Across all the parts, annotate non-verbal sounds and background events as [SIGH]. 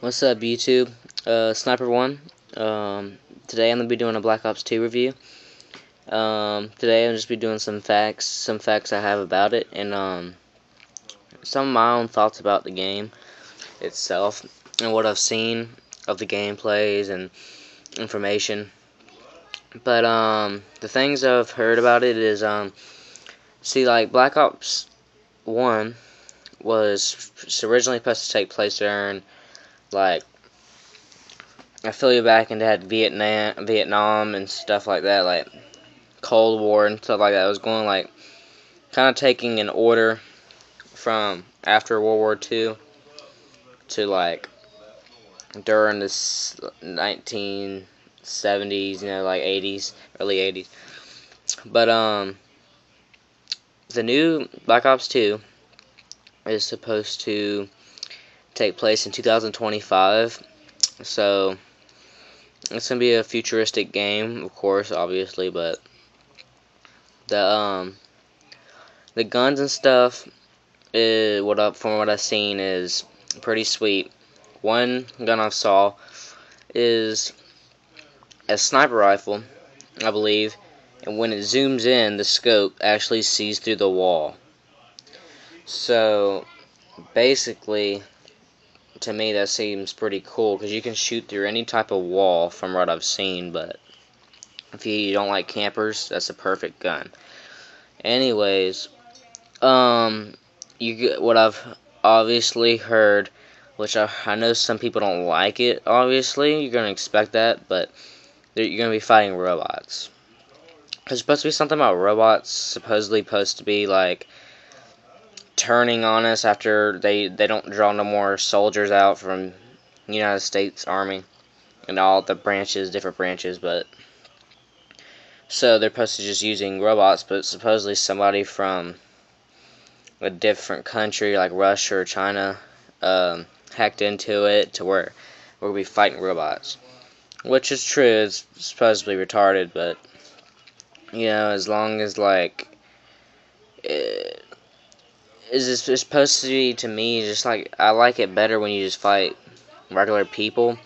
What's up, YouTube? Uh, Sniper One. Um, today I'm gonna be doing a Black Ops 2 review. Um, today I'm just be doing some facts, some facts I have about it, and um, some of my own thoughts about the game itself and what I've seen of the gameplays and information. But um, the things I've heard about it is um, see like Black Ops One was originally supposed to take place during like I feel you back into had Vietnam, Vietnam and stuff like that, like Cold War and stuff like that. It was going like kind of taking an order from after World War II to like during the 1970s, you know, like 80s, early 80s. But um, the new Black Ops 2 is supposed to take place in 2025. So it's gonna be a futuristic game, of course, obviously, but the um the guns and stuff is what up from what I've seen is pretty sweet. One gun I saw is a sniper rifle, I believe, and when it zooms in, the scope actually sees through the wall. So basically to me that seems pretty cool because you can shoot through any type of wall from what I've seen but if you don't like campers that's a perfect gun. Anyways um you get what I've obviously heard which I, I know some people don't like it obviously. You're gonna expect that but you're gonna be fighting robots. There's supposed to be something about robots supposedly supposed to be like turning on us after they they don't draw no more soldiers out from United States Army and all the branches, different branches, but so they're supposed to just using robots, but supposedly somebody from a different country like Russia or China um, hacked into it to where we'll be fighting robots, which is true. It's supposedly retarded, but you know, as long as like. It, is supposed to be to me just like I like it better when you just fight regular people,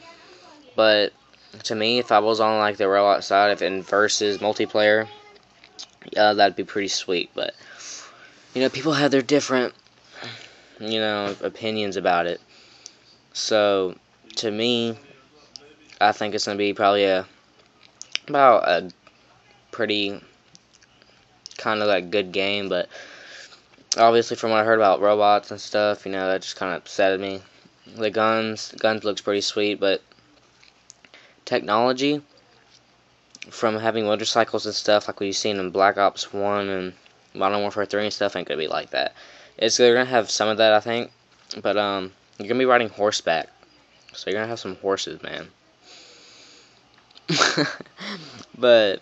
but to me, if I was on like the robot side, if in versus multiplayer, yeah, that'd be pretty sweet. But you know, people have their different you know opinions about it. So to me, I think it's gonna be probably a about a pretty kind of like good game, but obviously from what I heard about robots and stuff, you know, that just kind of upsetted me. The guns, guns looks pretty sweet, but technology from having motorcycles and stuff like we've seen in Black Ops 1 and Modern Warfare 3 and stuff ain't gonna be like that. It's they're gonna have some of that I think, but um, you're gonna be riding horseback, so you're gonna have some horses, man. [LAUGHS] but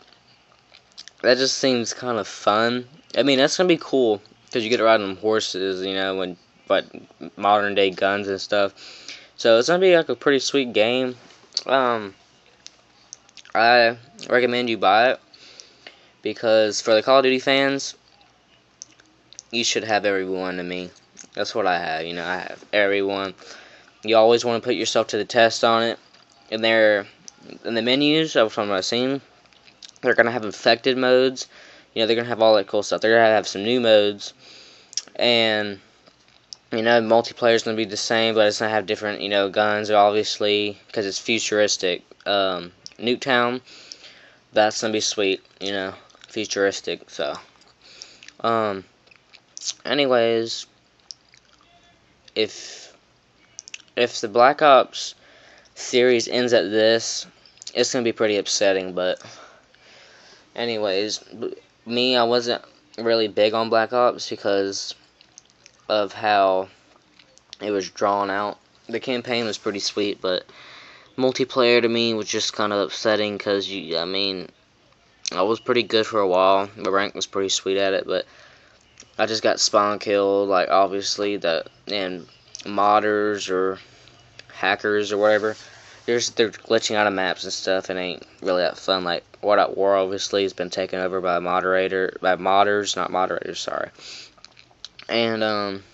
that just seems kind of fun. I mean, that's gonna be cool because you get to ride on horses, you know, and but modern day guns and stuff. So it's gonna be like a pretty sweet game. Um, I recommend you buy it because for the Call of Duty fans, you should have everyone to me. That's what I have. You know, I have everyone. You always want to put yourself to the test on it. And they're in the menus from what I've seen, they're gonna have infected modes you know, they're to have all that cool stuff. They're to have some new modes. And, you know, multiplayer is to be the same, but it's to have different, you know, guns, obviously, because it's futuristic. Um, Nuketown, that's to be sweet, you know, futuristic, so. Um, anyways, if, if the Black Ops series ends at this, it's to be pretty upsetting, but anyways, me, I wasn't really big on Black Ops because of how it was drawn out. The campaign was pretty sweet, but multiplayer to me was just kind of upsetting because you, I mean, I was pretty good for a while. My rank was pretty sweet at it, but I just got spawn killed. Like obviously the and modders or hackers or whatever there's they're glitching out of maps and stuff and ain't really that fun. Like World at War obviously has been taken over by moderator by modders, not moderators, sorry. And um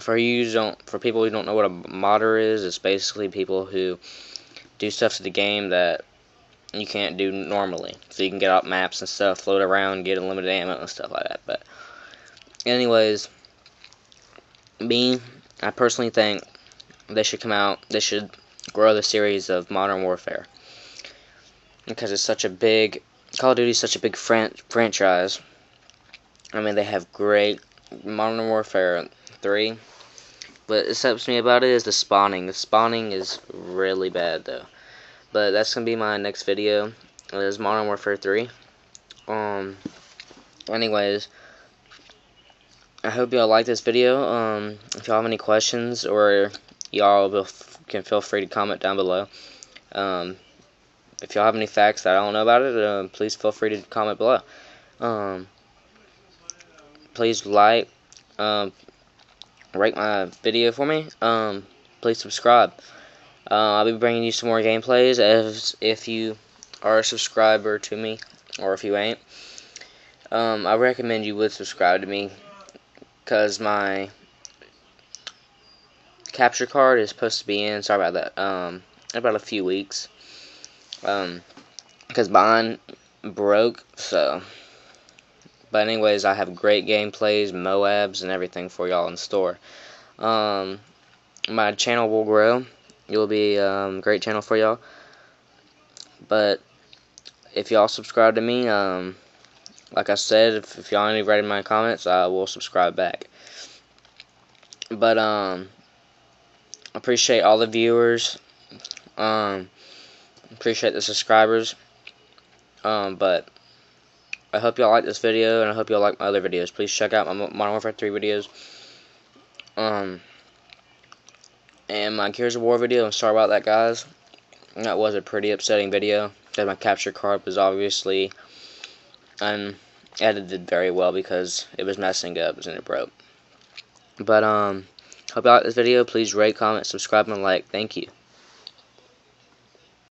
for you don't for people who don't know what a modder is, it's basically people who do stuff to the game that you can't do normally. So you can get out maps and stuff, float around, get unlimited ammo and stuff like that. But anyways, me, I personally think they should come out. They should grow the series of Modern Warfare because it's such a big Call of Duty is such a big fran franchise. I mean, they have great Modern Warfare 3. But what upsets me about it is the spawning. The spawning is really bad, though. But that's going to be my next video. Is Modern Warfare 3. Um, anyways, I hope y'all like this video. Um, if y'all have any questions or y'all can feel free to comment down below. Um, if y'all have any facts that I don't know about it, uh, please feel free to comment below. Um, please like, um, rate my video for me. Um, please subscribe. Uh, I'll be bringing you some more gameplays as if you are a subscriber to me, or if you ain't. Um, I recommend you would subscribe to me, because my capture card is supposed to be in, sorry about that, um, about a few weeks. Um, because mine broke, so. But anyways, I have great gameplays, Moabs, and everything for y'all in store. Um, my channel will grow. It will be a um, great channel for y'all. But if y'all subscribe to me, um, like I said, if, if y'all write in my comments, I will subscribe back. But um, appreciate all the viewers. Um, appreciate the subscribers. Um, but I hope y'all like this video, and I hope y'all like my other videos. Please check out my Modern Warfare 3 videos. Um, and my Gears of War video. I'm sorry about that, guys. That was a pretty upsetting video. Because my capture card was obviously unedited very well because it was messing up and it broke. But, um, hope you like this video. Please rate, comment, subscribe, and like. Thank you.